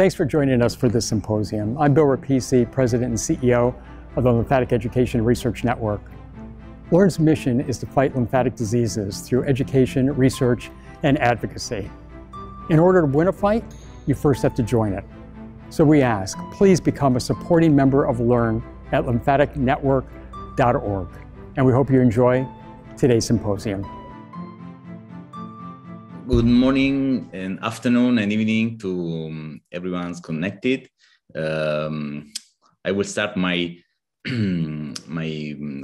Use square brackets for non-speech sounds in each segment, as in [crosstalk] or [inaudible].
Thanks for joining us for this symposium. I'm Bill Repicci, President and CEO of the Lymphatic Education Research Network. LEARN's mission is to fight lymphatic diseases through education, research, and advocacy. In order to win a fight, you first have to join it. So we ask, please become a supporting member of LEARN at lymphaticnetwork.org. And we hope you enjoy today's symposium. Good morning and afternoon and evening to um, everyone's connected. Um, I will start my [clears throat] my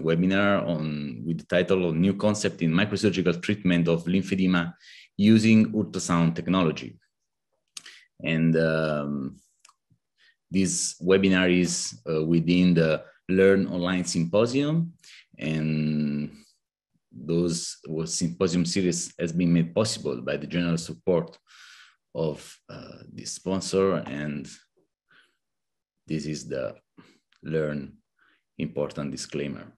webinar on with the title of new concept in microsurgical treatment of lymphedema using ultrasound technology. And um, this webinar is uh, within the Learn Online Symposium and those symposium series has been made possible by the general support of uh, the sponsor and this is the learn important disclaimer.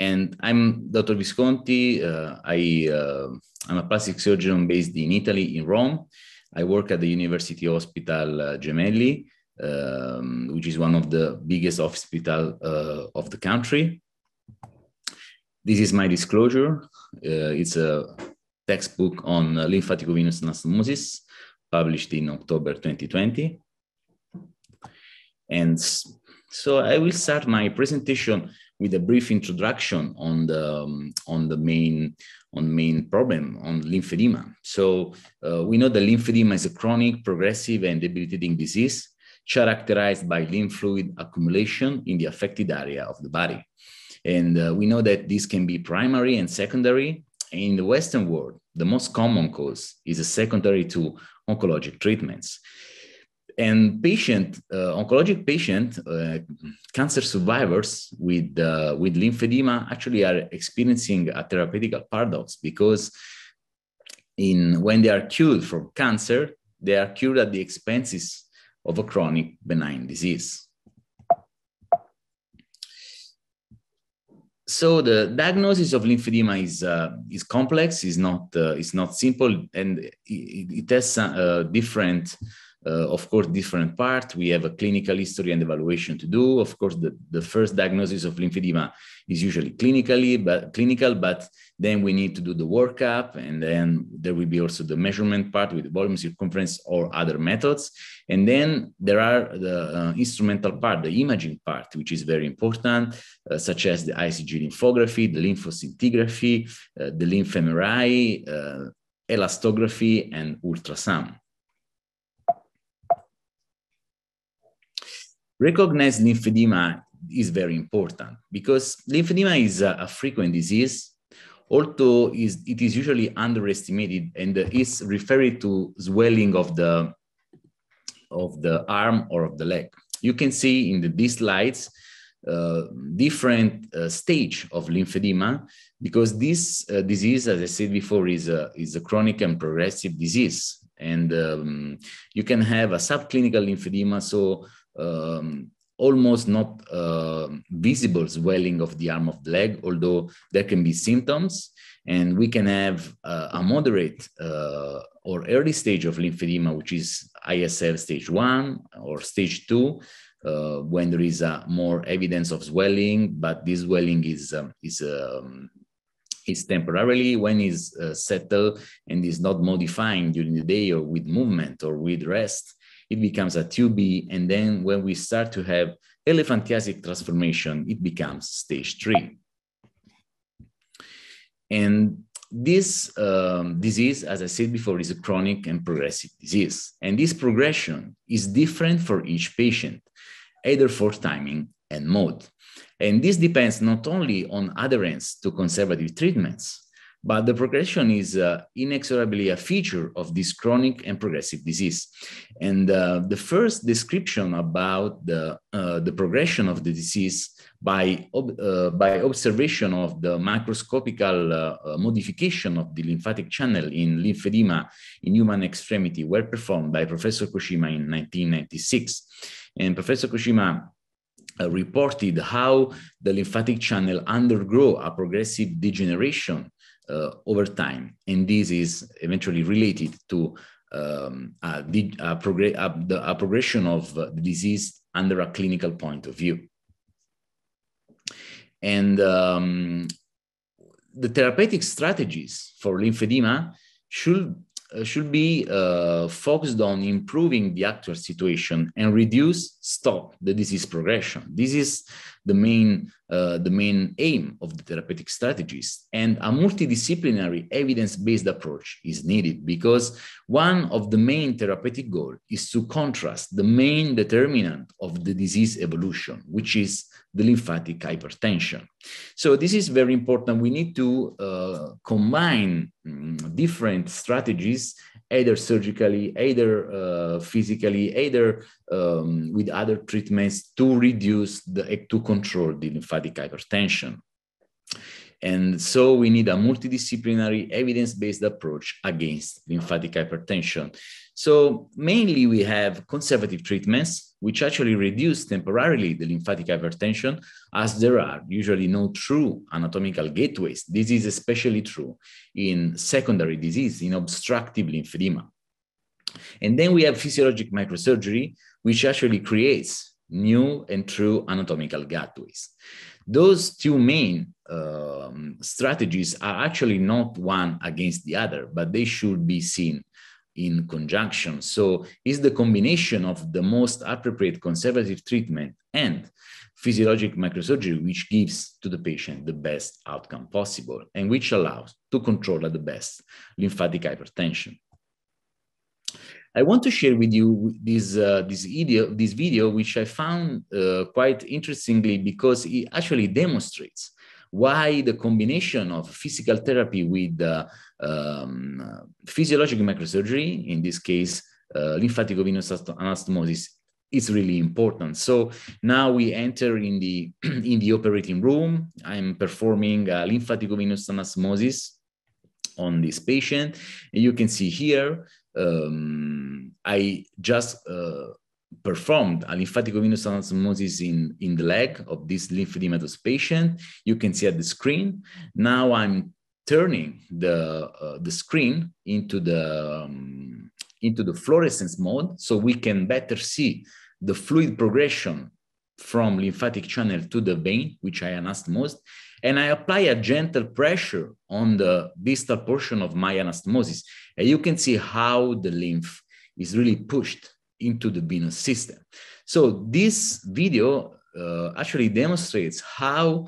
And i'm dr. Visconti uh, i uh, i'm a plastic surgeon based in italy in rome. I work at the university hospital uh, gemelli um, which is one of the biggest hospital uh, of the country. This is my disclosure. Uh, it's a textbook on lymphatic lymphaticovenous anastomosis published in October 2020. And so I will start my presentation with a brief introduction on the um, on the main on main problem on lymphedema. So uh, we know that lymphedema is a chronic, progressive, and debilitating disease characterized by lymph fluid accumulation in the affected area of the body. And uh, we know that this can be primary and secondary. In the Western world, the most common cause is a secondary to oncologic treatments. And patient, uh, oncologic patient, uh, cancer survivors with, uh, with lymphedema actually are experiencing a therapeutical paradox because in, when they are cured from cancer, they are cured at the expenses of a chronic benign disease. So the diagnosis of lymphedema is uh, is complex, is not uh, is not simple, and it, it has uh, different uh, of course, different part. We have a clinical history and evaluation to do. Of course, the, the first diagnosis of lymphedema is usually clinically, but clinical, but then we need to do the workup, and then there will be also the measurement part with volume circumference or other methods. And then there are the uh, instrumental part, the imaging part, which is very important, uh, such as the ICG lymphography, the lymphoscintigraphy, uh, the lymph MRI, uh, elastography, and ultrasound. Recognize lymphedema is very important because lymphedema is a, a frequent disease, although is, it is usually underestimated and is referred to swelling of the, of the arm or of the leg. You can see in the, these slides uh, different uh, stage of lymphedema because this uh, disease, as I said before, is a, is a chronic and progressive disease. And um, you can have a subclinical lymphedema, so um, almost not uh, visible swelling of the arm of the leg, although there can be symptoms. And we can have uh, a moderate uh, or early stage of lymphedema, which is ISL stage one or stage two, uh, when there is more evidence of swelling, but this swelling is, um, is um, is temporarily when is uh, settled and is not modifying during the day or with movement or with rest it becomes a 2B. And then when we start to have elephantiasis transformation, it becomes stage three. And this um, disease, as I said before, is a chronic and progressive disease. And this progression is different for each patient, either for timing and mode. And this depends not only on adherence to conservative treatments, but the progression is uh, inexorably a feature of this chronic and progressive disease. And uh, the first description about the, uh, the progression of the disease by, uh, by observation of the microscopical uh, uh, modification of the lymphatic channel in lymphedema in human extremity were performed by Professor Koshima in 1996. And Professor Koshima reported how the lymphatic channel undergo a progressive degeneration uh, over time. And this is eventually related to um, a, a, progr a, the, a, progression of the disease under a clinical point of view. And um, the therapeutic strategies for lymphedema should uh, should be uh, focused on improving the actual situation and reduce stop the disease progression this is the main uh, the main aim of the therapeutic strategies and a multidisciplinary evidence-based approach is needed because one of the main therapeutic goals is to contrast the main determinant of the disease evolution which is the lymphatic hypertension. So this is very important. We need to uh, combine um, different strategies, either surgically, either uh, physically, either um, with other treatments to reduce the to control the lymphatic hypertension. And so we need a multidisciplinary evidence-based approach against lymphatic hypertension. So mainly we have conservative treatments, which actually reduce temporarily the lymphatic hypertension as there are usually no true anatomical gateways. This is especially true in secondary disease, in obstructive lymphedema. And then we have physiologic microsurgery, which actually creates new and true anatomical gateways. Those two main um, strategies are actually not one against the other, but they should be seen in conjunction. So is the combination of the most appropriate conservative treatment and physiologic microsurgery, which gives to the patient the best outcome possible and which allows to control at the best lymphatic hypertension. I want to share with you this, uh, this, video, this video, which I found uh, quite interestingly because it actually demonstrates why the combination of physical therapy with uh, um, physiologic microsurgery, in this case, uh, lymphatic-venous anastomosis, is really important. So now we enter in the [clears throat] in the operating room. I'm performing lymphatic-venous anastomosis on this patient. And you can see here um, I just uh, performed a lymphatic venous anastomosis in, in the leg of this lymphedematous patient. You can see at the screen. Now I'm turning the, uh, the screen into the, um, into the fluorescence mode so we can better see the fluid progression from lymphatic channel to the vein, which I anastomosed, and I apply a gentle pressure on the distal portion of my anastomosis. And you can see how the lymph is really pushed into the venous system. So this video uh, actually demonstrates how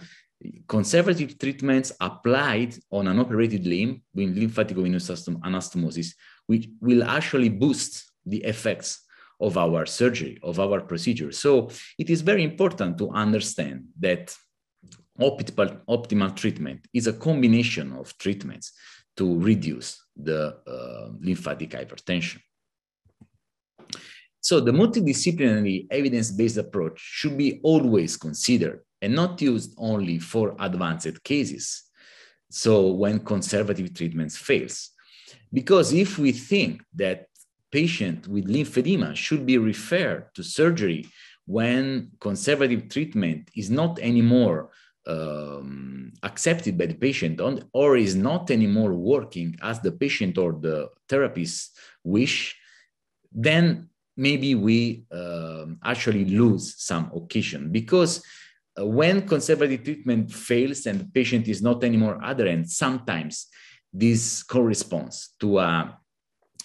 conservative treatments applied on an operated limb with lymphatic venous system anastomosis, which will actually boost the effects of our surgery, of our procedure. So it is very important to understand that optimal, optimal treatment is a combination of treatments to reduce the uh, lymphatic hypertension. So the multidisciplinary evidence-based approach should be always considered and not used only for advanced cases. So when conservative treatments fails, because if we think that patient with lymphedema should be referred to surgery when conservative treatment is not anymore um, accepted by the patient on, or is not anymore working as the patient or the therapist wish, then maybe we uh, actually lose some occasion because uh, when conservative treatment fails and the patient is not anymore adherent, sometimes this corresponds to a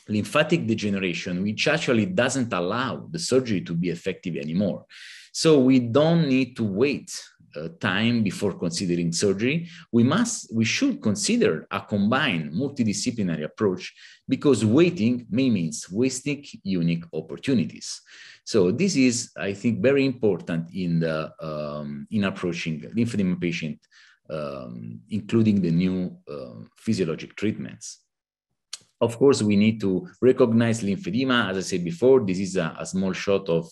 lymphatic degeneration, which actually doesn't allow the surgery to be effective anymore. So we don't need to wait uh, time before considering surgery, we must, we should consider a combined multidisciplinary approach because waiting may means wasting unique opportunities. So this is, I think, very important in the um, in approaching lymphedema patient, um, including the new uh, physiologic treatments. Of course, we need to recognize lymphedema. As I said before, this is a, a small shot of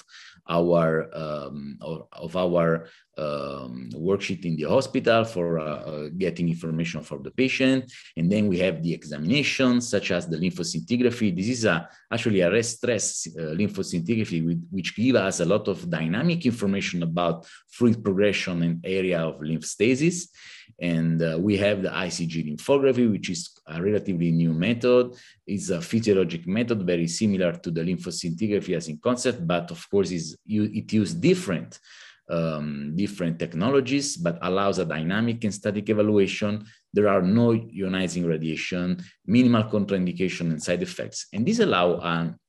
our um, of our um, worksheet in the hospital for uh, uh, getting information for the patient. And then we have the examinations such as the lymphoscintigraphy. This is a, actually a rest stress uh, lymphoscintigraphy with, which give us a lot of dynamic information about fluid progression and area of lymph stasis. And uh, we have the ICG lymphography, which is a relatively new method. It's a physiologic method, very similar to the lymphoscintigraphy as in concept, but of course is, it used different um, different technologies, but allows a dynamic and static evaluation. There are no ionizing radiation, minimal contraindication and side effects. And this allow an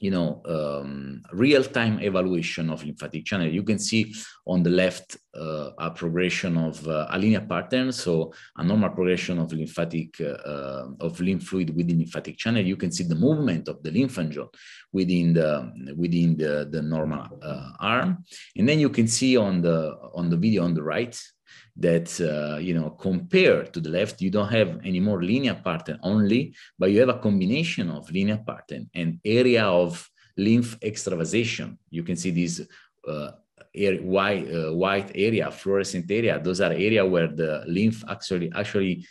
you know, um, real-time evaluation of lymphatic channel. You can see on the left uh, a progression of uh, a linear pattern, so a normal progression of lymphatic uh, of lymph fluid within lymphatic channel. You can see the movement of the lymphangion within the within the, the normal uh, arm, and then you can see on the on the video on the right that uh, you know compared to the left you don't have any more linear pattern only but you have a combination of linear pattern and area of lymph extravasation. You can see this uh, white, uh, white area fluorescent area. Those are area where the lymph actually actually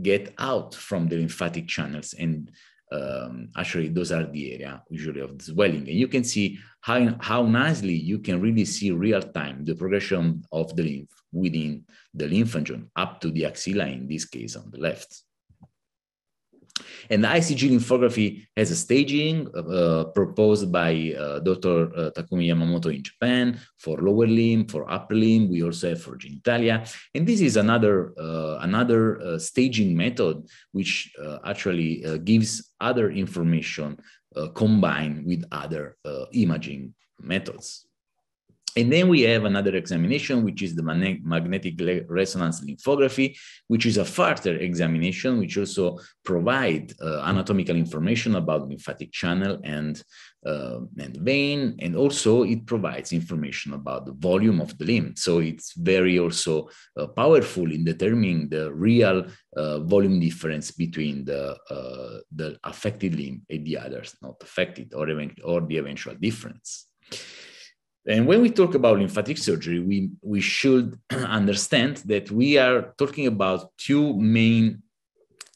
get out from the lymphatic channels and um, actually those are the area usually of the swelling. And you can see how, how nicely you can really see real time the progression of the lymph within the lymphangion up to the axilla in this case on the left and ICG lymphography has a staging uh, proposed by uh, Dr. Uh, Takumi Yamamoto in Japan for lower limb, for upper limb. We also have for genitalia. And this is another, uh, another uh, staging method, which uh, actually gives other information combined with other imaging methods. And then we have another examination, which is the magnetic resonance lymphography, which is a further examination, which also provide uh, anatomical information about lymphatic channel and, uh, and vein. And also it provides information about the volume of the limb. So it's very also uh, powerful in determining the real uh, volume difference between the, uh, the affected limb and the others not affected or, or the eventual difference. And when we talk about lymphatic surgery, we, we should [clears throat] understand that we are talking about two main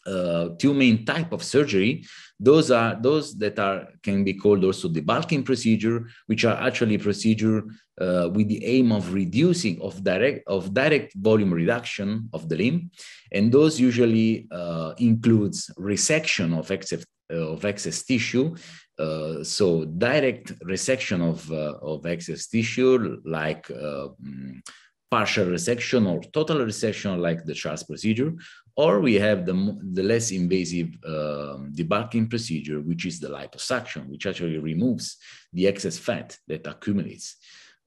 uh, two main type of surgery. Those are those that are can be called also debulking procedure, which are actually procedure uh, with the aim of reducing of direct of direct volume reduction of the limb, and those usually uh, includes resection of excess of excess tissue uh, so direct resection of, uh, of excess tissue, like uh, mm, partial resection or total resection, like the Charles procedure, or we have the, the less invasive um, debulking procedure, which is the liposuction, which actually removes the excess fat that accumulates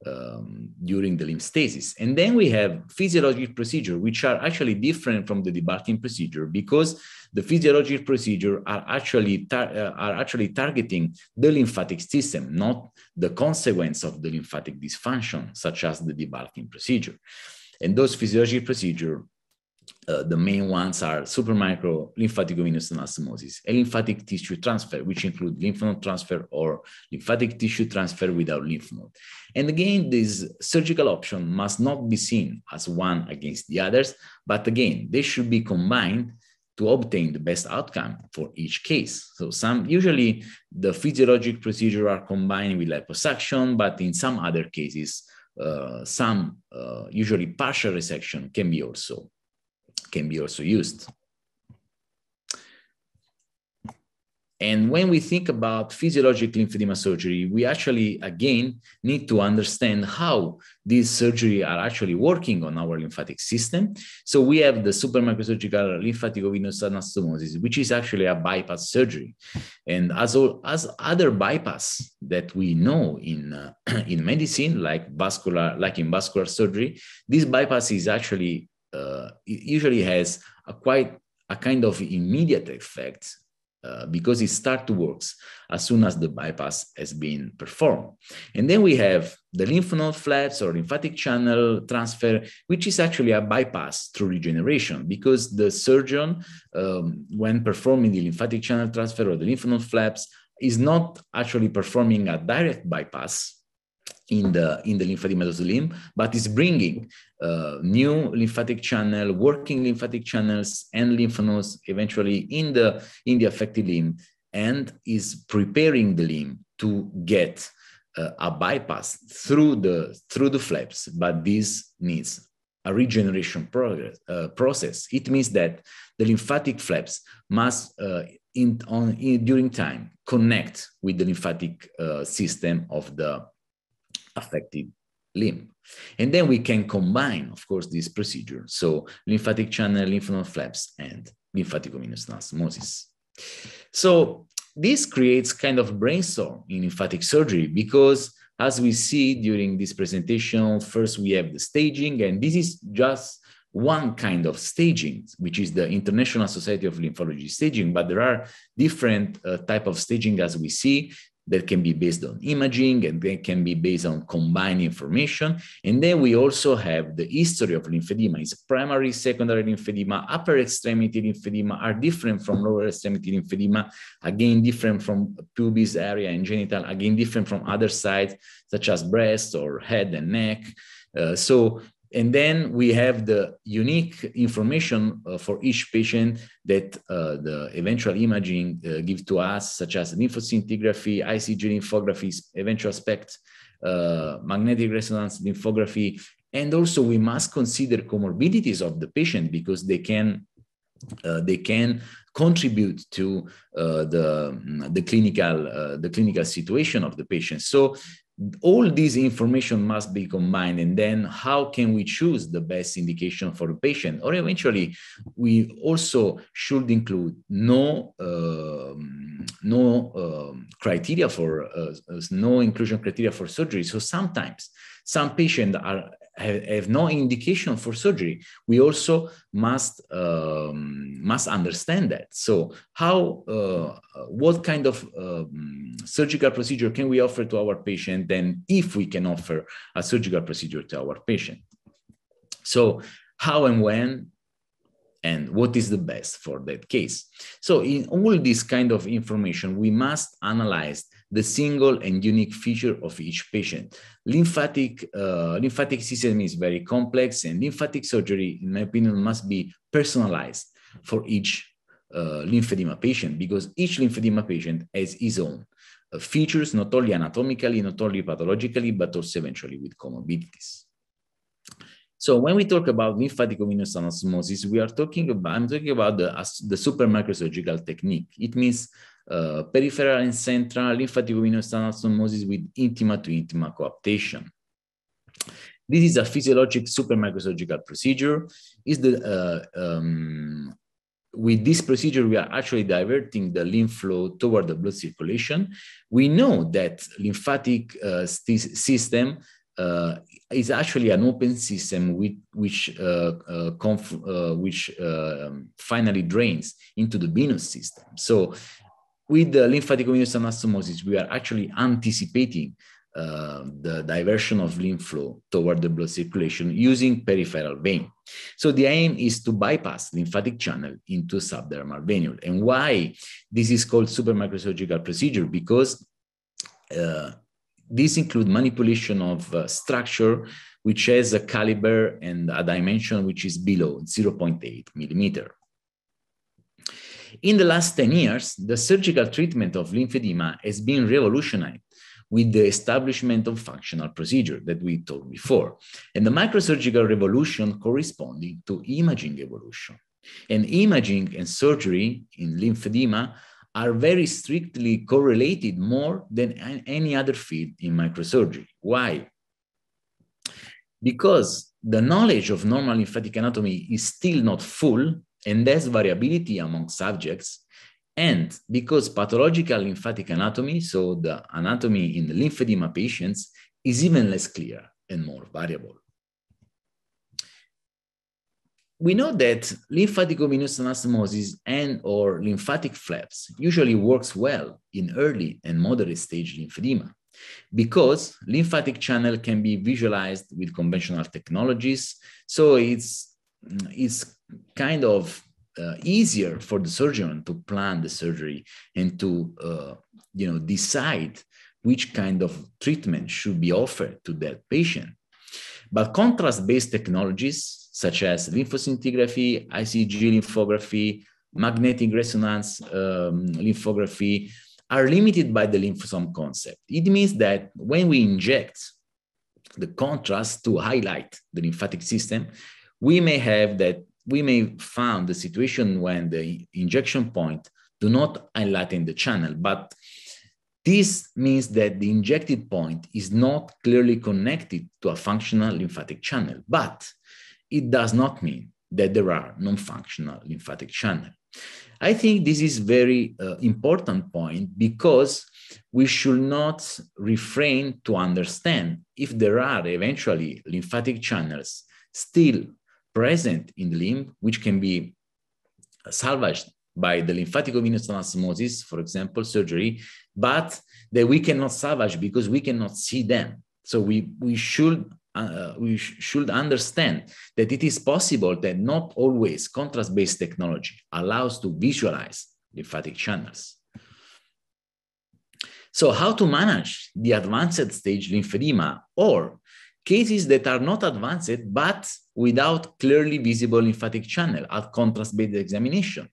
um, during the lymph stasis. And then we have physiologic procedure, which are actually different from the debulking procedure because the physiologic procedure are actually, uh, are actually targeting the lymphatic system, not the consequence of the lymphatic dysfunction, such as the debulking procedure. And those physiologic procedure uh, the main ones are supramicro lymphaticovenous anastomosis and lymphatic tissue transfer, which include lymph node transfer or lymphatic tissue transfer without lymph node. And again, this surgical option must not be seen as one against the others, but again, they should be combined to obtain the best outcome for each case. So some usually the physiologic procedure are combined with liposuction, but in some other cases, uh, some uh, usually partial resection can be also can be also used. And when we think about physiologic lymphedema surgery, we actually, again, need to understand how these surgery are actually working on our lymphatic system. So we have the supramicrosurgical lymphaticovenous anastomosis, which is actually a bypass surgery. And as, all, as other bypass that we know in, uh, [clears throat] in medicine, like vascular, like in vascular surgery, this bypass is actually uh, usually has a quite a kind of immediate effect uh, because it starts to work as soon as the bypass has been performed. And then we have the lymph node flaps or lymphatic channel transfer, which is actually a bypass through regeneration because the surgeon, um, when performing the lymphatic channel transfer or the lymph node flaps, is not actually performing a direct bypass in the in the lymphedematous limb, but is bringing uh, new lymphatic channel, working lymphatic channels, and lymph nodes eventually in the in the affected limb, and is preparing the limb to get uh, a bypass through the through the flaps. But this needs a regeneration progress, uh, process. It means that the lymphatic flaps must, uh, in, on, in, during time, connect with the lymphatic uh, system of the affected limb. And then we can combine, of course, this procedure. So lymphatic channel, lymph node flaps, and lymphatic anastomosis. So this creates kind of brainstorm in lymphatic surgery because as we see during this presentation, first we have the staging, and this is just one kind of staging, which is the International Society of Lymphology staging, but there are different uh, type of staging as we see that can be based on imaging and they can be based on combined information. And then we also have the history of lymphedema. It's primary, secondary lymphedema, upper extremity lymphedema are different from lower extremity lymphedema, again, different from pubis area and genital, again, different from other sites such as breast or head and neck. Uh, so and then we have the unique information uh, for each patient that uh, the eventual imaging uh, gives to us, such as lymphoscintigraphy, ICG lymphography, eventual SPECT, uh, magnetic resonance lymphography. And also we must consider comorbidities of the patient because they can uh, they can contribute to uh, the, the clinical the clinical situation of the patient. So all this information must be combined and then how can we choose the best indication for the patient? Or eventually we also should include no um, no um, criteria for uh, no inclusion criteria for surgery. So sometimes some patients are have, no indication for surgery, we also must um, must understand that. So, how uh, what kind of um, surgical procedure can we offer to our patient? Then, if we can offer a surgical procedure to our patient, so how and when and what is the best for that case. So in all this kind of information, we must analyze the single and unique feature of each patient. Lymphatic, uh, lymphatic system is very complex and lymphatic surgery, in my opinion, must be personalized for each uh, lymphedema patient because each lymphedema patient has his own uh, features, not only anatomically, not only pathologically, but also eventually with comorbidities. So when we talk about lymphatic venous we are talking about, I'm talking about the, the super microsurgical technique. It means uh, peripheral and central lymphatic anastomosis with intima to intima coaptation. This is a physiologic super microsurgical procedure. Is the uh, um, with this procedure, we are actually diverting the lymph flow toward the blood circulation. We know that lymphatic uh, system uh, is actually an open system with, which uh, uh, uh which finally drains into the venous system. So with the lymphatic venous anastomosis, we are actually anticipating uh, the diversion of lymph flow toward the blood circulation using peripheral vein. So the aim is to bypass lymphatic channel into subdermal venule. And why this is called super microsurgical procedure? Because uh, these include manipulation of uh, structure which has a caliber and a dimension which is below 0.8 millimeter. In the last 10 years, the surgical treatment of lymphedema has been revolutionized with the establishment of functional procedure that we talked before, and the microsurgical revolution corresponding to imaging evolution. And imaging and surgery in lymphedema are very strictly correlated more than any other field in microsurgery. Why? Because the knowledge of normal lymphatic anatomy is still not full and there's variability among subjects. And because pathological lymphatic anatomy, so the anatomy in the lymphedema patients, is even less clear and more variable we know that lymphatic venous anastomosis and or lymphatic flaps usually works well in early and moderate stage lymphedema because lymphatic channel can be visualized with conventional technologies. So it's, it's kind of uh, easier for the surgeon to plan the surgery and to uh, you know decide which kind of treatment should be offered to that patient. But contrast-based technologies such as lymphoscintigraphy, ICG lymphography, magnetic resonance um, lymphography are limited by the lymphosome concept. It means that when we inject the contrast to highlight the lymphatic system, we may have that we may find the situation when the injection point do not enlighten the channel, but this means that the injected point is not clearly connected to a functional lymphatic channel, but it does not mean that there are non-functional lymphatic channels. I think this is very uh, important point because we should not refrain to understand if there are eventually lymphatic channels still present in the limb, which can be salvaged by the lymphatic-venous anastomosis, for example, surgery, but that we cannot salvage because we cannot see them. So we, we should uh, we sh should understand that it is possible that not always contrast-based technology allows to visualize lymphatic channels. So how to manage the advanced stage lymphedema or cases that are not advanced but without clearly visible lymphatic channel at contrast-based examination.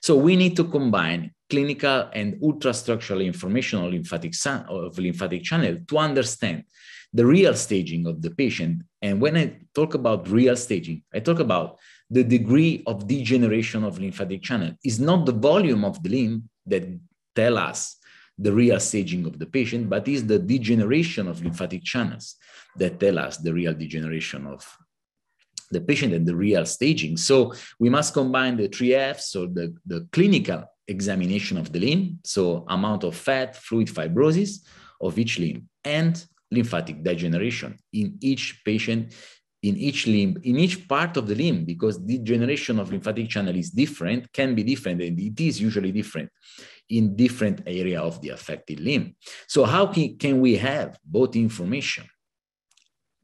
So we need to combine clinical and ultrastructural information of lymphatic, of lymphatic channel to understand the real staging of the patient. And when I talk about real staging, I talk about the degree of degeneration of lymphatic channel. Is not the volume of the limb that tell us the real staging of the patient, but is the degeneration of lymphatic channels that tell us the real degeneration of the patient and the real staging. So we must combine the three Fs, so the, the clinical examination of the limb, so amount of fat, fluid fibrosis of each limb, and lymphatic degeneration in each patient, in each limb, in each part of the limb, because degeneration of lymphatic channel is different, can be different, and it is usually different in different area of the affected limb. So how can, can we have both information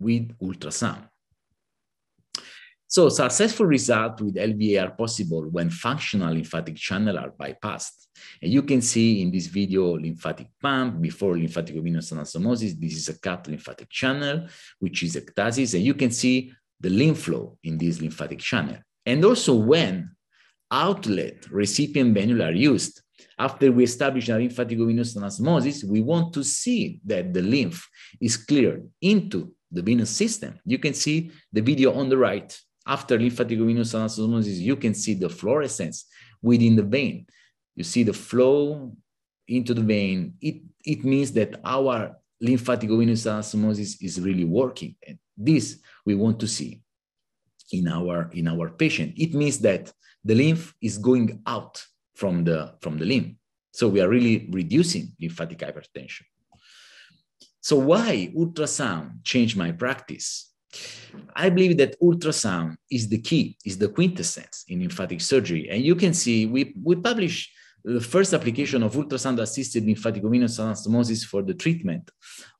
with ultrasound? So successful results with LVA are possible when functional lymphatic channel are bypassed. And you can see in this video lymphatic pump before lymphatic venous anastomosis. This is a cut lymphatic channel, which is ectasis. And you can see the lymph flow in this lymphatic channel. And also when outlet recipient venule are used, after we establish a lymphatic venous anastomosis, we want to see that the lymph is cleared into the venous system. You can see the video on the right after lymphatic venous anastomosis, you can see the fluorescence within the vein. You see the flow into the vein. It, it means that our lymphatic venous anastomosis is really working. And this we want to see in our, in our patient. It means that the lymph is going out from the, from the limb. So we are really reducing lymphatic hypertension. So why ultrasound changed my practice? I believe that ultrasound is the key, is the quintessence in lymphatic surgery. And you can see we, we published the first application of ultrasound assisted lymphatic anastomosis for the treatment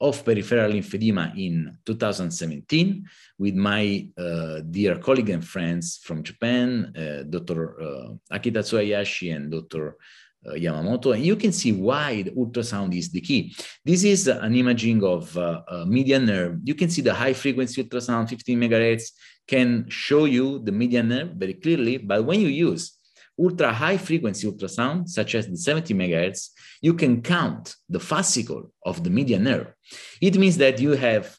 of peripheral lymphedema in 2017 with my uh, dear colleague and friends from Japan, uh, Dr. Uh, Akitatsu Hayashi and Dr uh, Yamamoto, and you can see why the ultrasound is the key. This is an imaging of uh, median nerve. You can see the high frequency ultrasound, 15 megahertz, can show you the median nerve very clearly, but when you use ultra high frequency ultrasound, such as the 70 megahertz, you can count the fascicle of the median nerve. It means that you have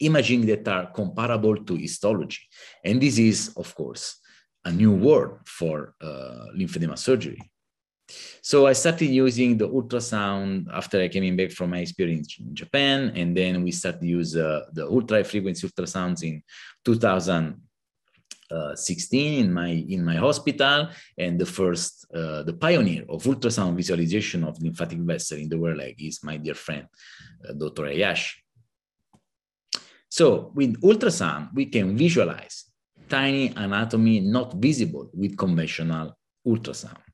imaging that are comparable to histology. And this is, of course, a new word for uh, lymphedema surgery. So I started using the ultrasound after I came back from my experience in Japan, and then we started to use uh, the ultra frequency ultrasounds in 2016 in my in my hospital, and the first uh, the pioneer of ultrasound visualization of lymphatic vessel in the world like is my dear friend uh, Dr. Hayashi. So with ultrasound, we can visualize tiny anatomy not visible with conventional ultrasound.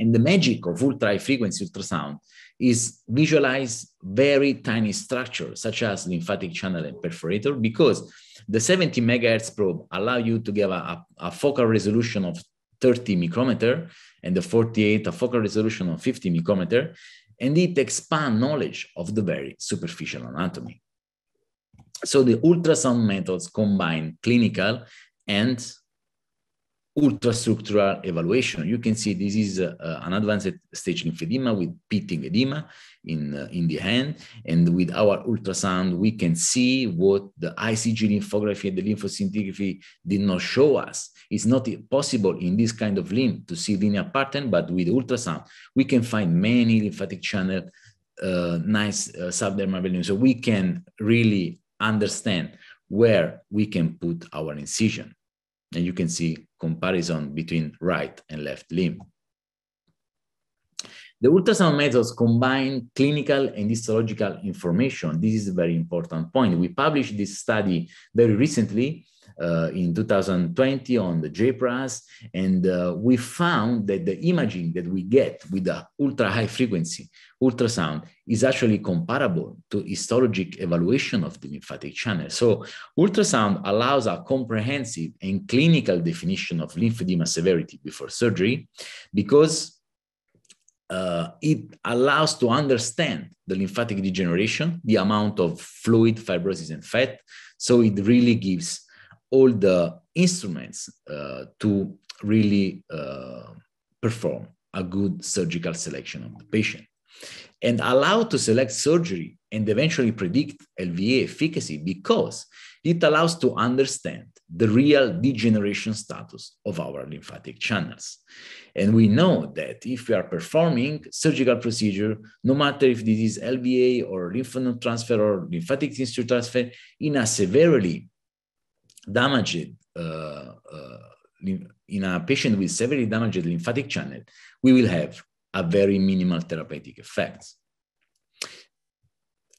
And the magic of ultra high frequency ultrasound is visualize very tiny structures such as lymphatic channel and perforator because the 70 megahertz probe allow you to give a, a focal resolution of 30 micrometer and the 48 a focal resolution of 50 micrometer and it expand knowledge of the very superficial anatomy. So the ultrasound methods combine clinical and ultrastructural evaluation. You can see this is uh, an advanced stage lymphedema with pitting edema in, uh, in the hand. And with our ultrasound, we can see what the ICG lymphography and the lymphoscintigraphy did not show us. It's not possible in this kind of limb to see linear pattern, but with ultrasound, we can find many lymphatic channel, uh, nice uh, subdermal venule. So we can really understand where we can put our incision. And you can see comparison between right and left limb. The ultrasound methods combine clinical and histological information. This is a very important point. We published this study very recently in 2020 on the JPRAS, and uh, we found that the imaging that we get with the ultra high frequency ultrasound is actually comparable to histologic evaluation of the lymphatic channel. So ultrasound allows a comprehensive and clinical definition of lymphedema severity before surgery because uh, it allows to understand the lymphatic degeneration, the amount of fluid, fibrosis, and fat. So it really gives all the instruments uh, to really uh, perform a good surgical selection of the patient and allow to select surgery and eventually predict LVA efficacy because it allows to understand the real degeneration status of our lymphatic channels. And we know that if we are performing surgical procedure, no matter if this is LVA or lymph node transfer or lymphatic tissue transfer, in a severely damaged, uh, uh, in a patient with severely damaged lymphatic channel, we will have a very minimal therapeutic effects.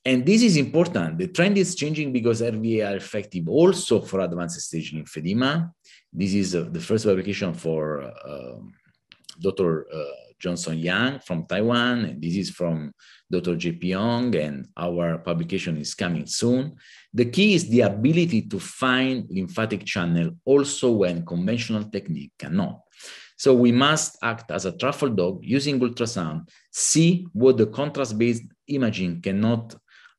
And this is important. The trend is changing because LVA are effective also for advanced stage lymphedema. This is uh, the first publication for uh, Dr. Uh, Johnson Yang from Taiwan, and this is from Dr. JP Young, and our publication is coming soon. The key is the ability to find lymphatic channel also when conventional technique cannot. So we must act as a truffle dog using ultrasound, see what the contrast-based imaging cannot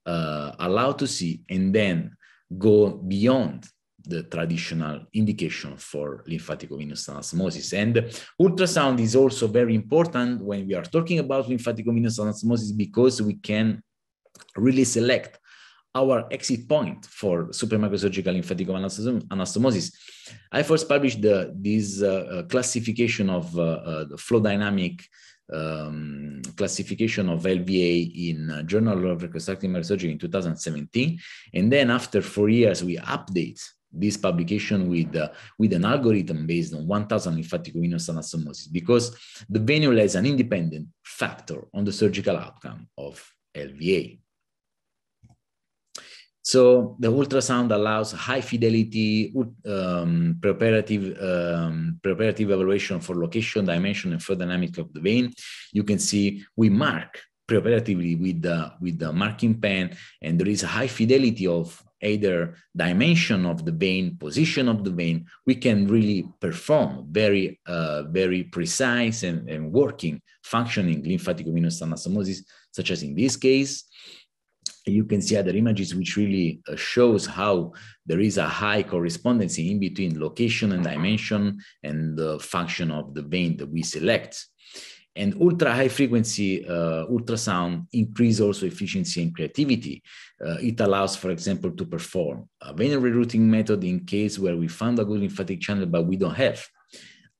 uh, allow to see, and then go beyond the traditional indication for lymphaticovenous anastomosis. And ultrasound is also very important when we are talking about lymphaticovenous anastomosis because we can really select our exit point for supramicrosurgical lymphatic anastomosis. I first published the, this uh, uh, classification of uh, uh, the flow dynamic um, classification of LVA in uh, Journal of Reconstructive Surgery in 2017. And then after four years, we update this publication with, uh, with an algorithm based on 1000 lymphaticovenous anastomosis because the venule has an independent factor on the surgical outcome of LVA. So the ultrasound allows high fidelity um, preparative, um, preparative evaluation for location, dimension, and flow dynamic of the vein. You can see we mark preparatively with the, with the marking pen, and there is a high fidelity of either dimension of the vein, position of the vein. We can really perform very, uh, very precise and, and working, functioning lymphatic anastomosis, such as in this case you can see other images which really uh, shows how there is a high correspondence in between location and dimension and the function of the vein that we select. And ultra high frequency uh, ultrasound increase also efficiency and creativity. Uh, it allows, for example, to perform a vein rerouting method in case where we found a good lymphatic channel, but we don't have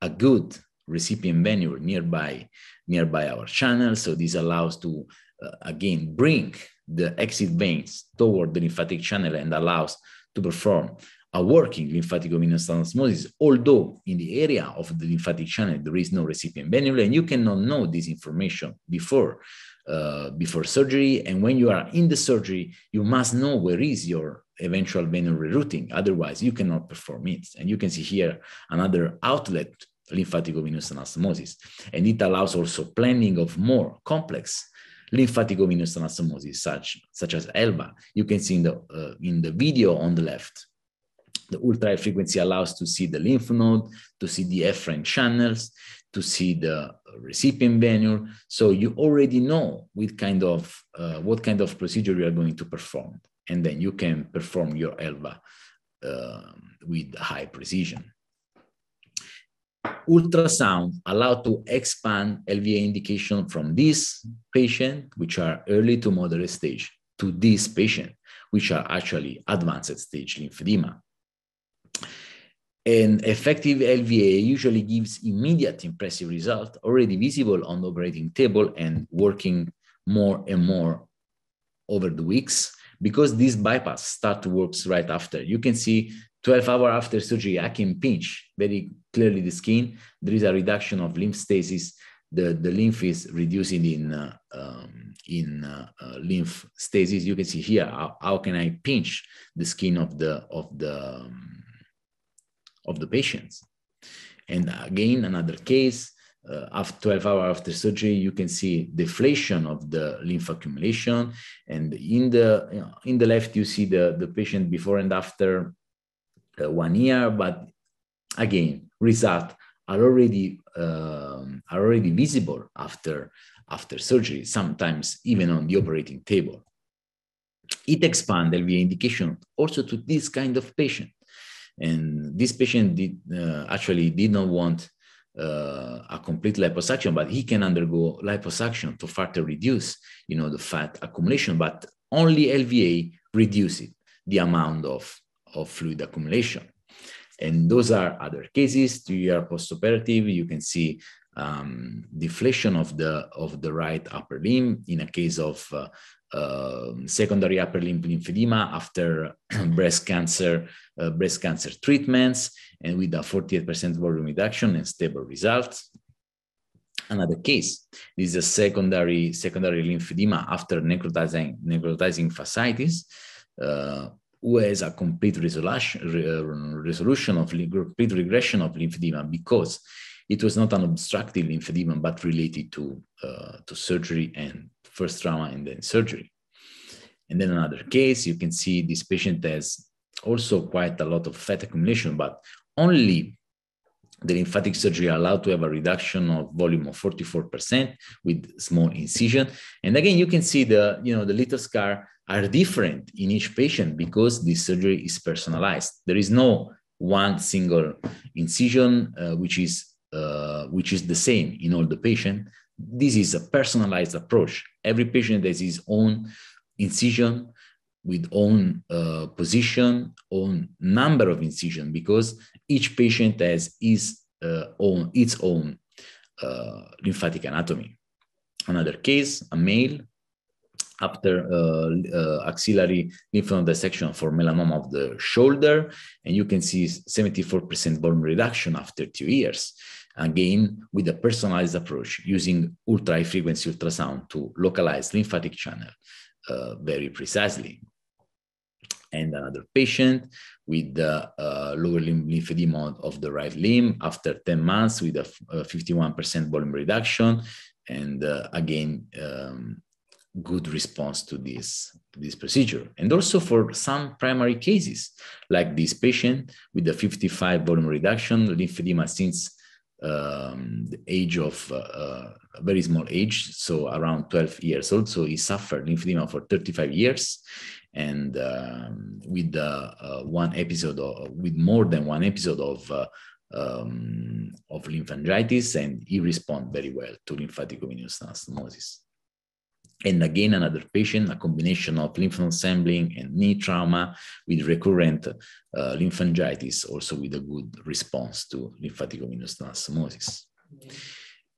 a good recipient venule nearby, nearby our channel. So this allows to, uh, again, bring the exit veins toward the lymphatic channel and allows to perform a working lymphatic venous anastomosis, although in the area of the lymphatic channel there is no recipient venule, and you cannot know this information before uh, before surgery. And when you are in the surgery, you must know where is your eventual venule rerouting. Otherwise, you cannot perform it. And you can see here another outlet lymphatic venous anastomosis, and it allows also planning of more complex lymphaticovenous anastomosis, such, such as ELVA. You can see in the, uh, in the video on the left. The ultra frequency allows to see the lymph node, to see the efferent channels, to see the recipient venule. So you already know what kind of uh, what kind of procedure you are going to perform, and then you can perform your ELVA uh, with high precision. Ultrasound allow to expand LVA indication from this patient, which are early to moderate stage, to this patient, which are actually advanced stage lymphedema. And effective LVA usually gives immediate impressive result, already visible on the operating table and working more and more over the weeks because this bypass start to work right after. You can see 12 hours after surgery, I can pinch very clearly the skin. There is a reduction of lymph stasis. The, the lymph is reducing in, uh, um, in uh, uh, lymph stasis. You can see here, how, how, can I pinch the skin of the, of the, um, of the patients. And again, another case, uh, after 12 hours after surgery, you can see deflation of the lymph accumulation. And in the, you know, in the left, you see the, the patient before and after uh, one year, but again, results are already um, are already visible after after surgery, sometimes even on the operating table. It expands LVA indication also to this kind of patient. And this patient did uh, actually did not want uh, a complete liposuction, but he can undergo liposuction to further reduce, you know, the fat accumulation. But only LVA reduces the amount of, of fluid accumulation. And those are other cases. Two year postoperative, you can see um, deflation of the of the right upper limb in a case of uh, uh, secondary upper limb lymphedema after [clears throat] breast cancer uh, breast cancer treatments and with a 48% volume reduction and stable results. Another case, this is a secondary, secondary lymphedema after necrotizing, necrotizing fasciitis, uh, who has a complete resolution, resolution of complete regression of lymphedema because it was not an obstructive lymphedema, but related to, uh, to surgery and first trauma and then surgery. And then another case, you can see this patient has also quite a lot of fat accumulation, but only the lymphatic surgery allowed to have a reduction of volume of 44% with small incision. And again, you can see the, you know, the little scar are different in each patient because this surgery is personalized. There is no one single incision, uh, which is uh, which is the same in all the patient. This is a personalized approach. Every patient has his own incision, with own uh, position, own number of incision, because each patient has his uh, own its own uh, lymphatic anatomy. Another case, a male after uh, uh, axillary lymph node dissection for melanoma of the shoulder, and you can see 74% volume reduction after two years. Again, with a personalized approach using ultra high frequency ultrasound to localize lymphatic channel uh, very precisely and another patient with the uh, lower limb lymphedema of the right limb after 10 months with a 51% volume reduction. And uh, again, um, good response to this, this procedure. And also for some primary cases, like this patient with a 55 volume reduction, lymphedema since um, the age of uh, uh, a very small age, so around 12 years old. So he suffered lymphedema for 35 years and um, with uh, one episode of, with more than one episode of uh, um, of lymphangitis, and he respond very well to lymphatic-venous anastomosis. And again, another patient, a combination of lymph node sampling and knee trauma with recurrent uh, lymphangitis, also with a good response to lymphatic-venous anastomosis.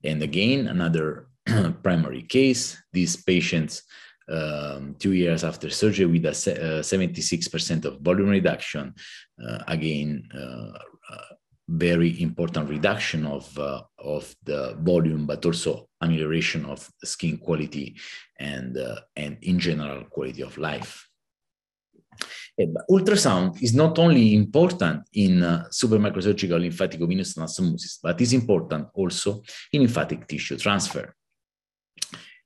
And again, another [clears throat] primary case, these patients um, two years after surgery with a 76% uh, of volume reduction. Uh, again, uh, very important reduction of, uh, of the volume, but also amelioration of skin quality and, uh, and in general quality of life. And ultrasound is not only important in uh, supermicrosurgical lymphatic venous anastomosis, but is important also in lymphatic tissue transfer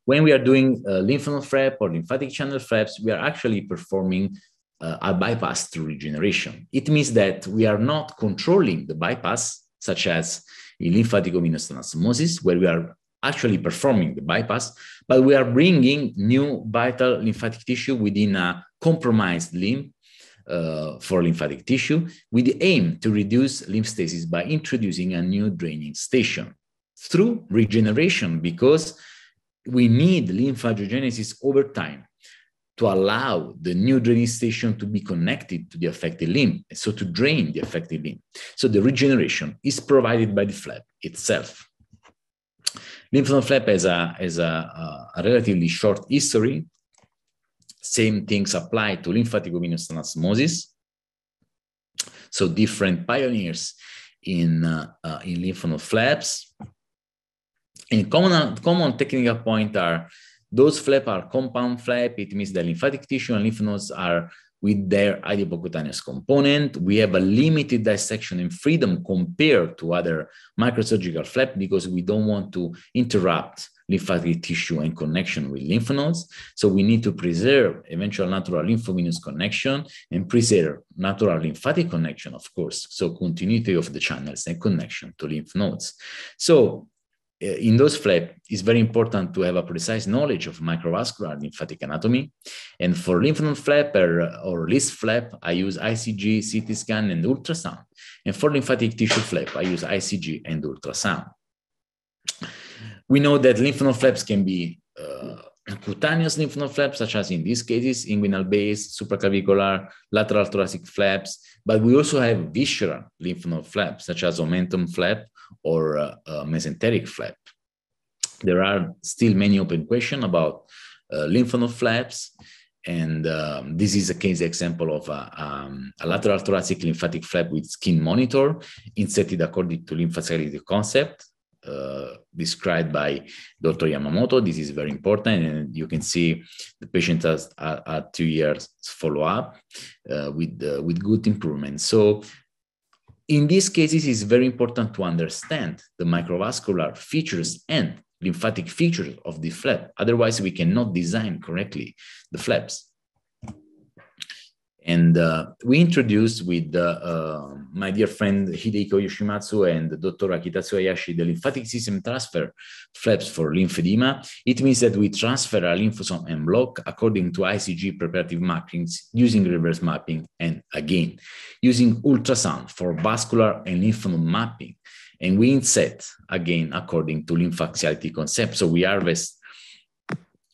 when we are doing uh, lymph node flap or lymphatic channel flaps, we are actually performing uh, a bypass through regeneration. It means that we are not controlling the bypass, such as in lymphatic venous anastomosis, where we are actually performing the bypass, but we are bringing new vital lymphatic tissue within a compromised limb uh, for lymphatic tissue with the aim to reduce lymph stasis by introducing a new draining station through regeneration because we need lymphagenesis over time to allow the new draining station to be connected to the affected limb, so to drain the affected limb. So the regeneration is provided by the flap itself. Lymph node flap has a, has a, a relatively short history. Same things apply to lymphatic venous anastomosis. So different pioneers in, uh, uh, in lymph node flaps. And common, common technical point are those flap are compound flap. It means the lymphatic tissue and lymph nodes are with their adipocutaneous component. We have a limited dissection and freedom compared to other microsurgical flap because we don't want to interrupt lymphatic tissue and connection with lymph nodes. So we need to preserve eventual natural lymphovenous connection and preserve natural lymphatic connection, of course. So continuity of the channels and connection to lymph nodes. So in those flap, it's very important to have a precise knowledge of microvascular lymphatic anatomy. And for lymph node flap or, or LIST flap, I use ICG, CT scan, and ultrasound. And for lymphatic tissue flap, I use ICG and ultrasound. We know that lymph node flaps can be uh, cutaneous lymph node flaps, such as in these cases, inguinal base, supraclavicular, lateral thoracic flaps, but we also have visceral lymph node flaps, such as omentum flap or uh, uh, mesenteric flap. There are still many open questions about uh, lymph node flaps, and um, this is a case example of a, um, a, lateral thoracic lymphatic flap with skin monitor inserted according to lymphatic concept described by Dr. Yamamoto. This is very important, and you can see the patient has at two years follow up uh, with uh, with good improvement. So in these cases, it's very important to understand the microvascular features and lymphatic features of the flap. Otherwise, we cannot design correctly the flaps. And uh, we introduced with uh, uh, my dear friend Hidehiko Yoshimatsu and Dr. Akitatsu Hayashi the lymphatic system transfer flaps for lymphedema. It means that we transfer a lymphosome en bloc according to ICG preparative mappings using reverse mapping and again using ultrasound for vascular and lymph node mapping. And we inset again according to lymph axiality concept. So we harvest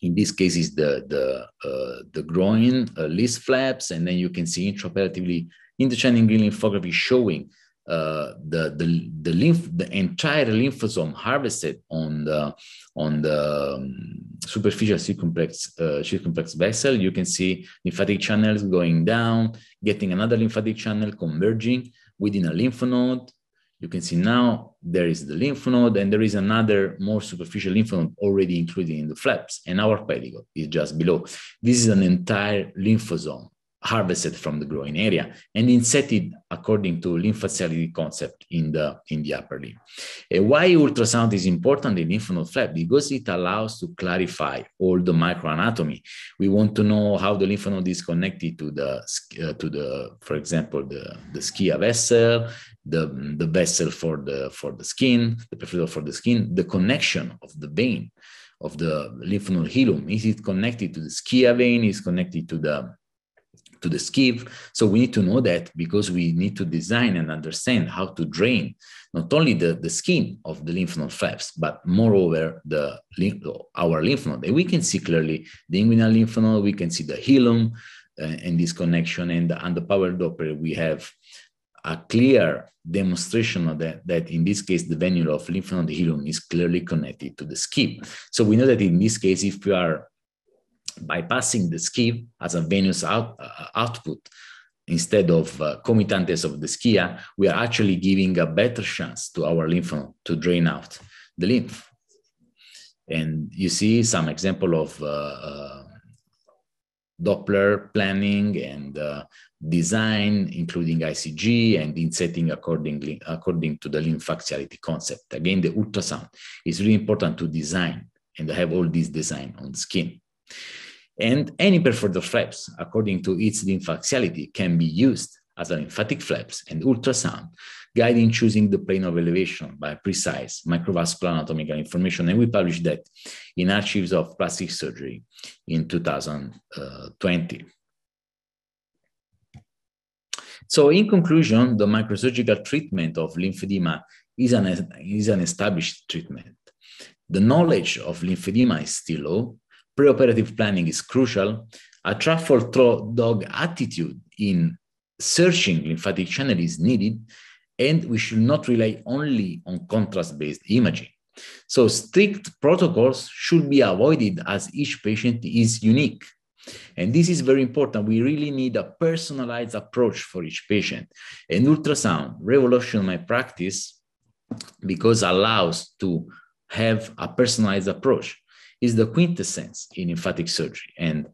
in this case is the the uh, the groin uh, LIST flaps, and then you can see intraoperatively in green lymphography showing uh, the the the lymph the entire lymphosome harvested on the on the um, superficial circumflex uh, circumflex vessel. You can see lymphatic channels going down, getting another lymphatic channel converging within a lymph node, you can see now there is the lymph node and there is another more superficial lymph node already included in the flaps and our pedicle is just below. This is an entire lymphosome harvested from the growing area and inserted according to lymph axiality concept in the in the upper limb. And why ultrasound is important in lymph node flap? Because it allows to clarify all the microanatomy. We want to know how the lymph node is connected to the uh, to the, for example, the the SCIA vessel, the, the vessel for the for the skin, the peripheral for the skin, the connection of the vein of the lymph node hilum. Is it connected to the SCIA vein? Is connected to the to the SCIV. So we need to know that because we need to design and understand how to drain not only the, the skin of the lymph node flaps, but moreover the our lymph node. And we can see clearly the inguinal lymph node, we can see the hilum uh, and this connection. And on the power Doppler, we have a clear demonstration of that, that in this case, the venule of lymph node hilum is clearly connected to the SCIV. So we know that in this case, if we are bypassing the SCIV as a venous out, uh, output instead of uh, comitantes of the SCIA, we are actually giving a better chance to our lymph node to drain out the lymph. And you see some example of uh, uh Doppler planning and uh, design, including ICG and insetting accordingly according to the lymph axiality concept. Again, the ultrasound is really important to design and have all this design on the skin. And any perforator flaps, according to its lymph axiality, can be used as a lymphatic flaps and ultrasound guiding choosing the plane of elevation by precise microvascular anatomical information. And we published that in Archives of Plastic Surgery in 2020. So in conclusion, the microsurgical treatment of lymphedema is an, is an established treatment. The knowledge of lymphedema is still low. Preoperative planning is crucial. A truffle throw dog attitude in searching lymphatic channel is needed, and we should not rely only on contrast-based imaging. So strict protocols should be avoided as each patient is unique. And this is very important. We really need a personalized approach for each patient. And ultrasound revolutionized my practice because allows to have a personalized approach is the quintessence in lymphatic surgery. And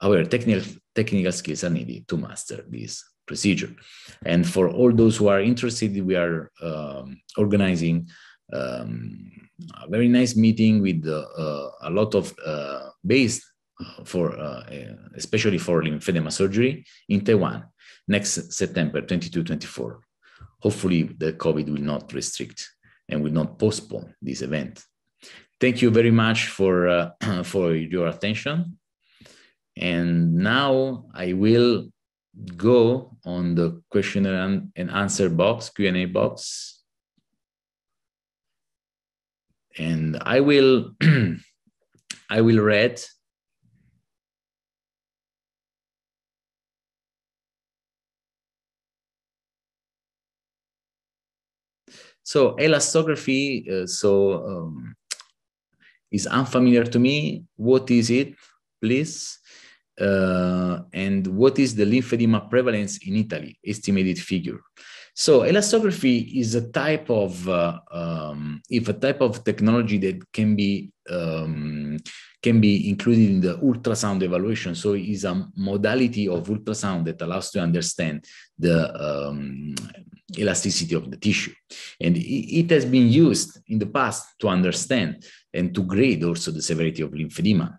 our technical, technical skills are needed to master this procedure. And for all those who are interested, we are um, organizing um, a very nice meeting with uh, a lot of uh, based uh, for uh, especially for lymphedema surgery in Taiwan next September 22-24. Hopefully the COVID will not restrict and will not postpone this event. Thank you very much for, uh, [clears throat] for your attention. And now I will go on the question and answer box, Q&A box. And I will, [clears throat] I will read So elastography, uh, so um, is unfamiliar to me. What is it, please? Uh, and what is the lymphedema prevalence in Italy, estimated figure? So elastography is a type of uh, um, if a type of technology that can be um, can be included in the ultrasound evaluation. So it is a modality of ultrasound that allows to understand the um, elasticity of the tissue. And it has been used in the past to understand and to grade also the severity of lymphedema.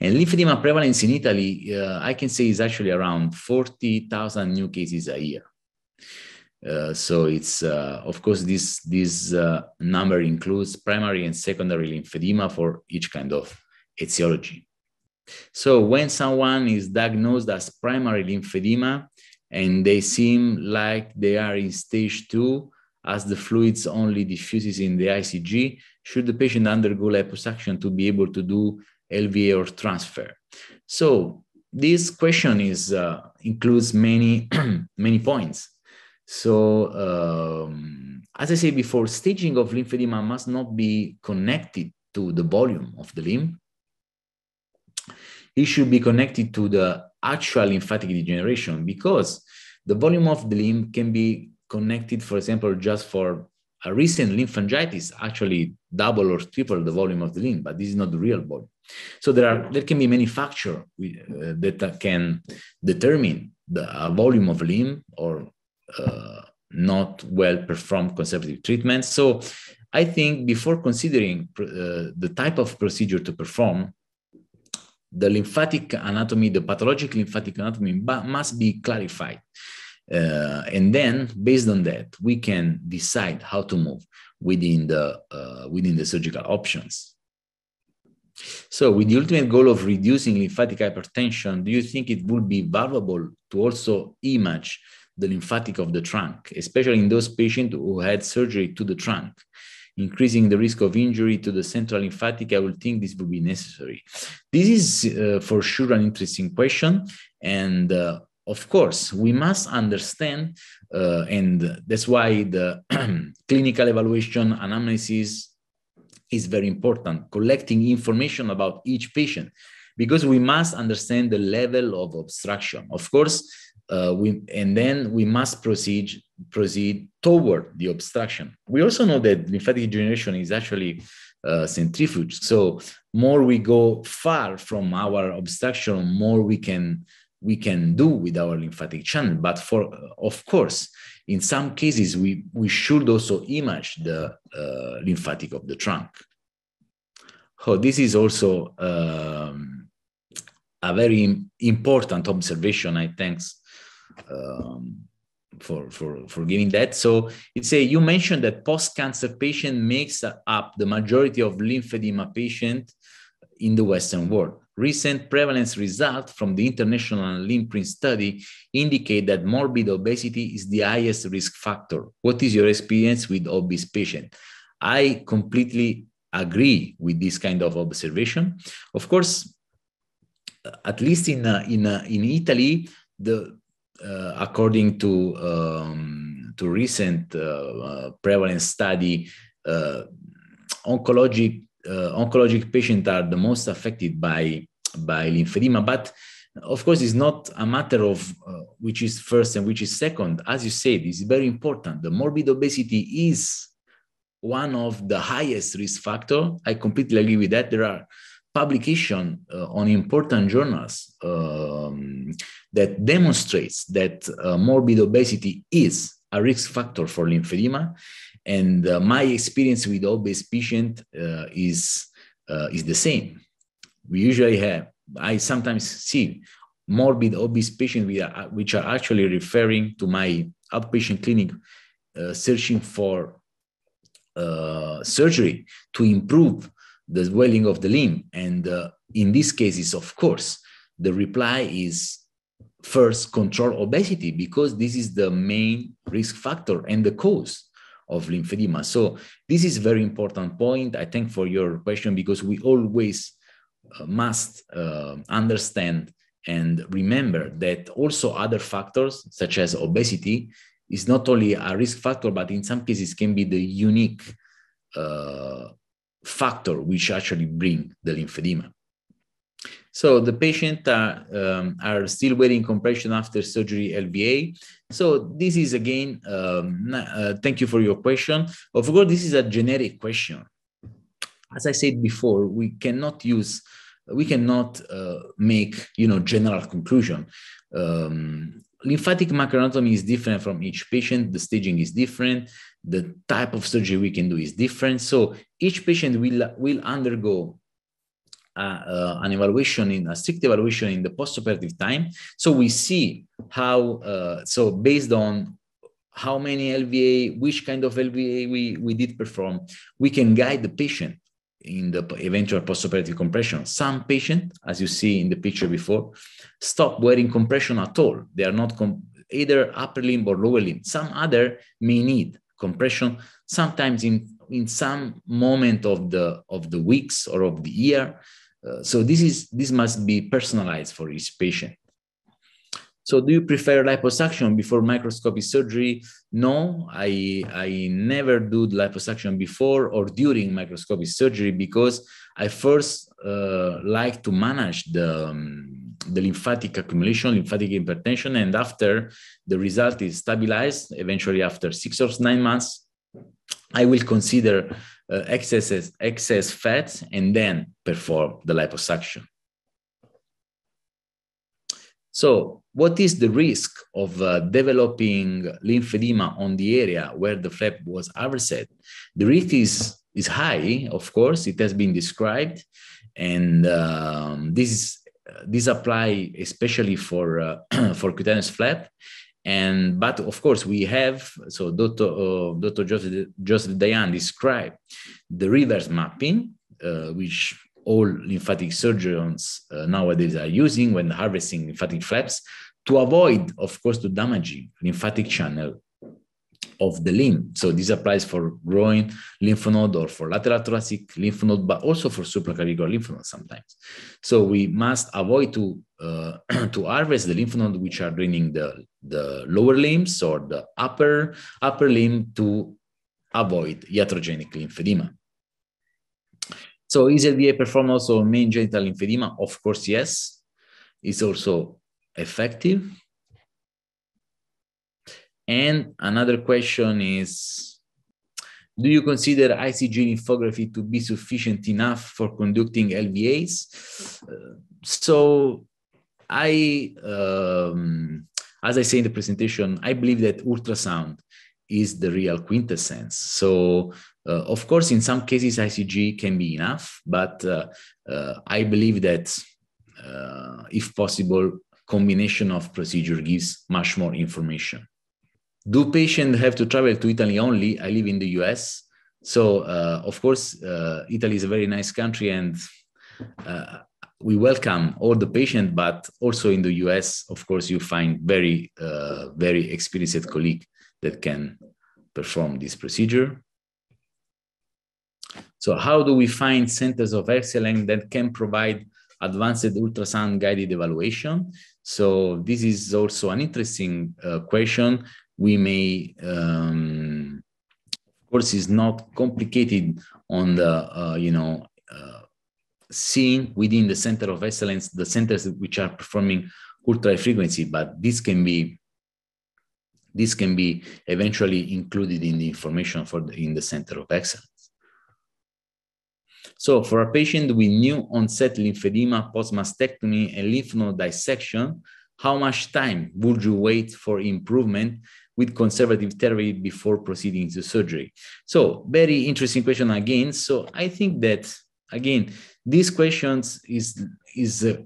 And lymphedema prevalence in Italy, uh, I can say is actually around 40,000 new cases a year. Uh, so it's, uh, of course, this, this uh, number includes primary and secondary lymphedema for each kind of etiology. So when someone is diagnosed as primary lymphedema, and they seem like they are in stage two as the fluids only diffuses in the ICG, should the patient undergo liposuction to be able to do LVA or transfer? So this question is uh, includes many [clears throat] many points. So um, as I said before, staging of lymphedema must not be connected to the volume of the limb. It should be connected to the actual lymphatic degeneration because the volume of the limb can be connected, for example, just for a recent lymphangitis, actually double or triple the volume of the limb, but this is not the real volume. So there are there can be many factors uh, that can determine the uh, volume of limb or uh, not well performed conservative treatment. So I think before considering uh, the type of procedure to perform, the lymphatic anatomy, the pathologic lymphatic anatomy must be clarified. Uh, and then based on that, we can decide how to move within the, uh, within the surgical options. So with the ultimate goal of reducing lymphatic hypertension, do you think it would be valuable to also image the lymphatic of the trunk, especially in those patients who had surgery to the trunk? Increasing the risk of injury to the central lymphatic, I would think this would be necessary. This is uh, for sure an interesting question. And uh, of course, we must understand, uh, and that's why the [clears throat] clinical evaluation analysis is very important, collecting information about each patient, because we must understand the level of obstruction. Of course, uh, we, and then we must proceed proceed toward the obstruction. We also know that lymphatic degeneration is actually uh, centrifuge. So more we go far from our obstruction, more we can we can do with our lymphatic channel. But for of course, in some cases, we we should also image the uh, lymphatic of the trunk. So this is also um, a very important observation. I thanks um, for for for giving that. So it's a you mentioned that post-cancer patient makes up the majority of lymphedema patient in the Western world. Recent prevalence results from the International LIMPRINT study indicate that morbid obesity is the highest risk factor. What is your experience with obese patient? I completely agree with this kind of observation. Of course, at least in uh, in uh, in Italy, the according to um, to recent uh, uh, prevalence study, uh, oncologic oncologic patients are the most affected by by lymphedema, but of course it's not a matter of uh, which is first and which is second. As you said it's very important. The morbid obesity is one of the highest risk factor. I completely agree with that. There are publication uh, on important journals um, that demonstrates that uh, morbid obesity is a risk factor for lymphedema. And uh, my experience with obese patient uh, is uh, is the same. We usually have i sometimes see morbid obese patients which are actually referring to my outpatient clinic uh, searching for uh, surgery to improve the swelling of the limb. And uh, in these cases of course the reply is first control obesity because this is the main risk factor and the cause of lymphedema. So this is very important point i thank for your question because we always uh, must uh, understand and remember that also other factors such as obesity is not only a risk factor but in some cases can be the unique uh, factor which actually bring the lymphedema so the patient are, um, are still wearing compression after surgery LVA. So this is again, um, uh, thank you for your question. Of course, this is a generic question as I said before, we cannot use, we cannot uh, make, you know, general conclusion. Um, lymphatic macroanatomy is different from each patient. The staging is different. The type of surgery we can do is different. So each patient will, will undergo uh, uh, an evaluation in a strict evaluation in the postoperative time. So we see how, uh, so based on how many LVA, which kind of LVA we, we did perform, we can guide the patient in the eventual postoperative compression. Some patients, as you see in the picture before, stop wearing compression at all. They are not either upper limb or lower limb. Some other may need compression, sometimes in, in some moment of the, of the weeks or of the year. Uh, so this, is, this must be personalized for each patient. So do you prefer liposuction before microscopic surgery? No, I, I never do liposuction before or during microscopic surgery because I first uh, like to manage the, um, the lymphatic accumulation, lymphatic hypertension, and after the result is stabilized, eventually after six or nine months, I will consider uh, excess, excess fat and then perform the liposuction. So what is the risk of uh, developing lymphedema on the area where the flap was harvested? The risk is, is high, of course, it has been described. And um, this, this apply especially for, uh, [clears throat] for cutaneous flap. And, but of course we have, so Dr. Uh, Dr. Joseph, Joseph Dayan described the reverse mapping, uh, which all lymphatic surgeons uh, nowadays are using when harvesting lymphatic flaps to avoid, of course, the damaging lymphatic channel of the limb. So this applies for groin lymph node or for lateral thoracic lymph node, but also for supraclavicular lymph node sometimes. So we must avoid to uh, [clears throat] to harvest the lymph node which are draining the, the lower limbs or the upper upper limb to avoid iatrogenic lymphedema. So is LVA perform also main genital lymphedema? Of course, yes. It's also effective? And another question is, do you consider ICG lymphography to be sufficient enough for conducting LVAs? Uh, so I, um, as I say in the presentation, I believe that ultrasound is the real quintessence. So uh, of course, in some cases, ICG can be enough, but uh, uh, I believe that uh, if possible, combination of procedure gives much more information. Do patients have to travel to Italy only? I live in the US. So, uh, of course, uh, Italy is a very nice country and uh, we welcome all the patients, but also in the US, of course, you find very, uh, very experienced colleague that can perform this procedure. So how do we find centers of excellence that can provide advanced ultrasound guided evaluation? So this is also an interesting uh, question. We may, um, of course, is not complicated on the, uh, you know, uh, seeing within the center of excellence, the centers which are performing ultra frequency, but this can be this can be eventually included in the information for the, in the center of excellence. So for a patient with new onset lymphedema, post-mastectomy, and lymph node dissection, how much time would you wait for improvement with conservative therapy before proceeding to surgery? So very interesting question again. So I think that, again, these questions is, is uh,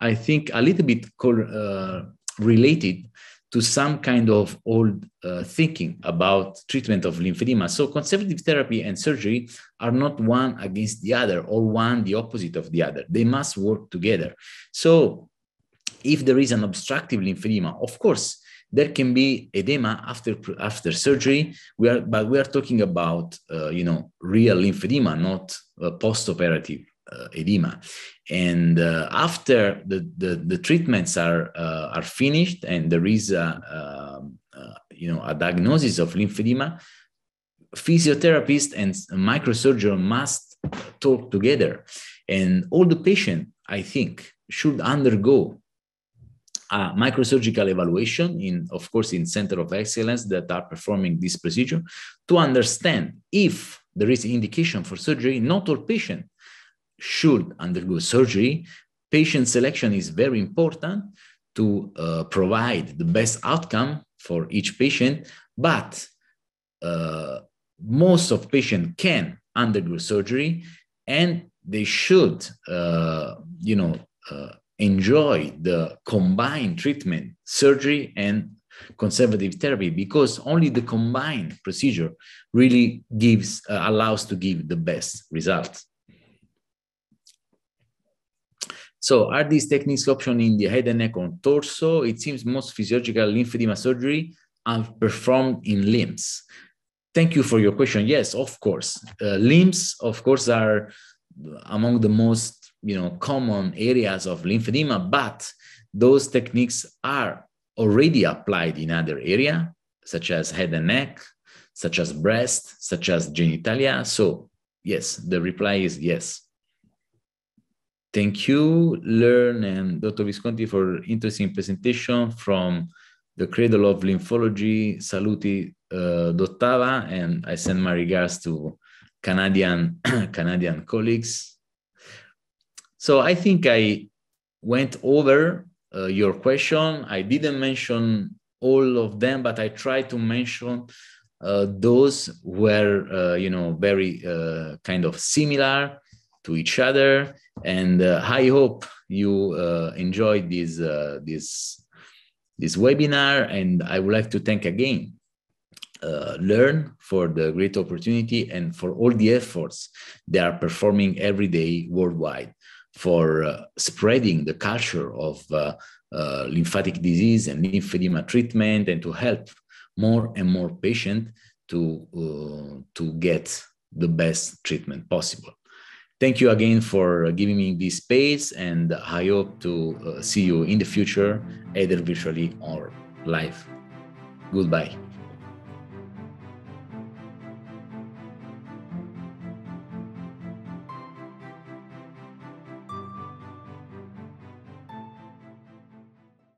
I think, a little bit uh, related to some kind of old uh, thinking about treatment of lymphedema. So conservative therapy and surgery are not one against the other or one the opposite of the other. They must work together. So if there is an obstructive lymphedema, of course, there can be edema after after surgery. We are, but we are talking about uh, you know real lymphedema, not uh, post-operative uh, edema. And uh, after the, the, the, treatments are, uh, are finished and there is a, um, you know, a diagnosis of lymphedema, physiotherapist and microsurgeon must talk together. And all the patient, I think, should undergo a microsurgical evaluation in, of course, in center of excellence that are performing this procedure to understand if there is indication for surgery. Not all patients should undergo surgery, patient selection is very important to uh, provide the best outcome for each patient, but uh, most of patients can undergo surgery and they should, uh, you know, uh, enjoy the combined treatment, surgery and conservative therapy, because only the combined procedure really gives, uh, allows to give the best results. So are these techniques option in the head and neck or torso? It seems most physiological lymphedema surgery are performed in limbs. Thank you for your question. Yes, of course. Uh, limbs, of course, are among the most you know common areas of lymphedema, but those techniques are already applied in other area, such as head and neck, such as breast, such as genitalia. So yes, the reply is yes. Thank you, LE&RN and Dr. Visconti for interesting presentation from the Cradle of Lymphology, Saluti uh, Dottava, and I send my regards to Canadian, [clears throat] Canadian colleagues. So I think I went over uh, your question. I didn't mention all of them, but I tried to mention uh, those were, uh, you know, very uh, kind of similar to each other. And uh, I hope you uh, enjoyed this, uh, this, this webinar. And I would like to thank again LE&RN for the great opportunity and for all the efforts they are performing every day worldwide for uh, spreading the culture of uh, uh, lymphatic disease and lymphedema treatment and to help more and more patients to, uh, to get the best treatment possible. Thank you again for giving me this space, and I hope to see you in the future, either virtually or live. Goodbye.